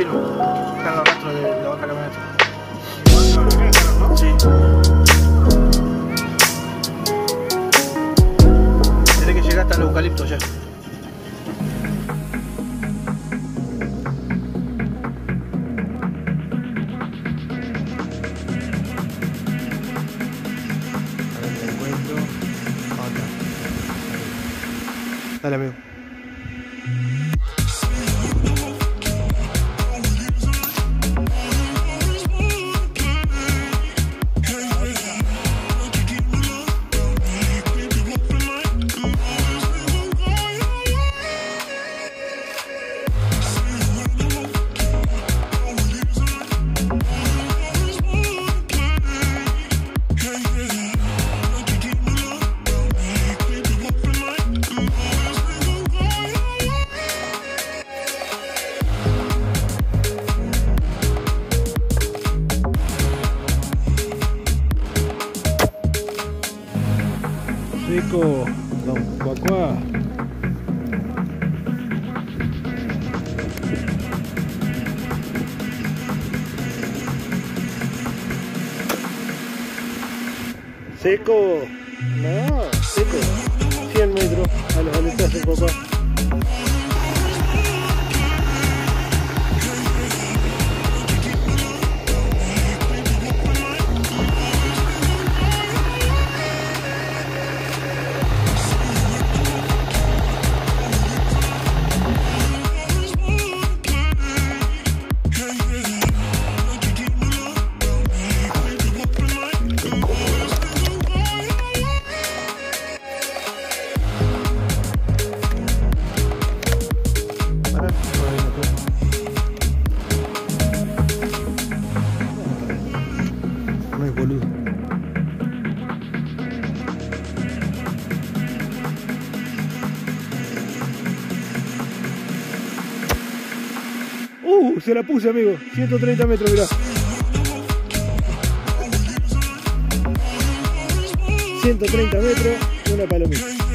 filmo. Están los rastros de la otra camioneta. Sí. Tiene que llegar hasta el eucalipto ya. Dale, amigo. Seco, Don. Seco, no, seco. 100 metros a los aletas de papá. Se la puse amigo. 130 metros, mirá. 130 metros, una palomita.